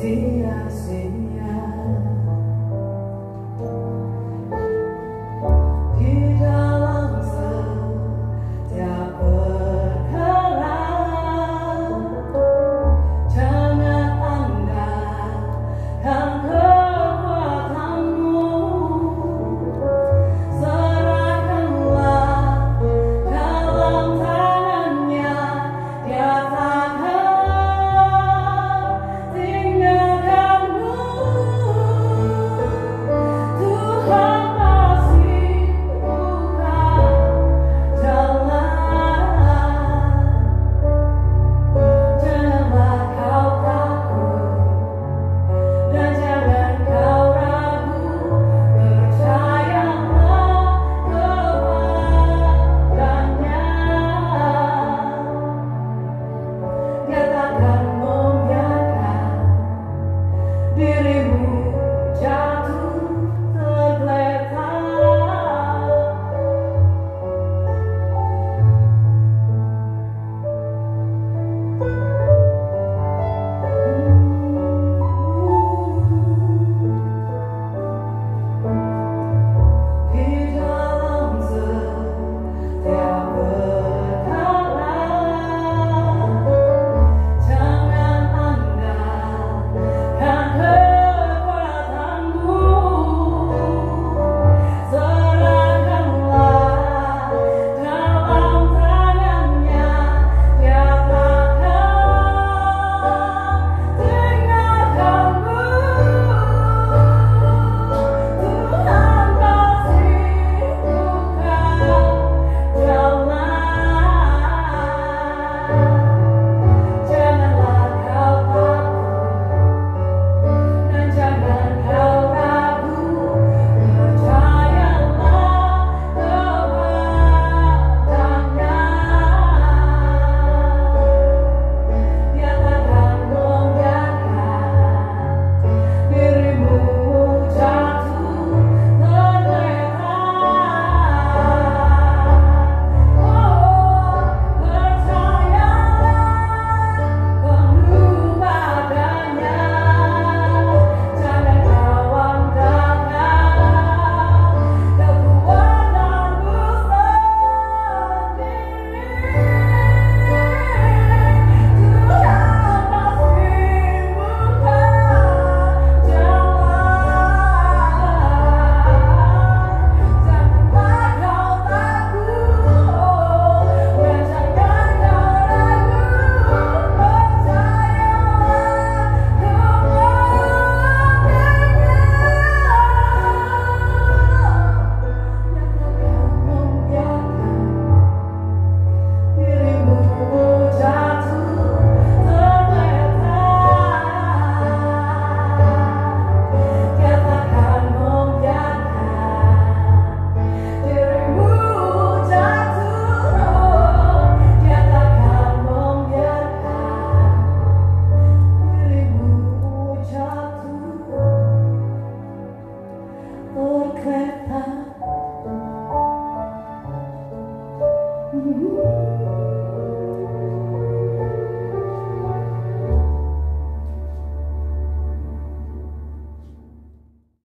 sea señal.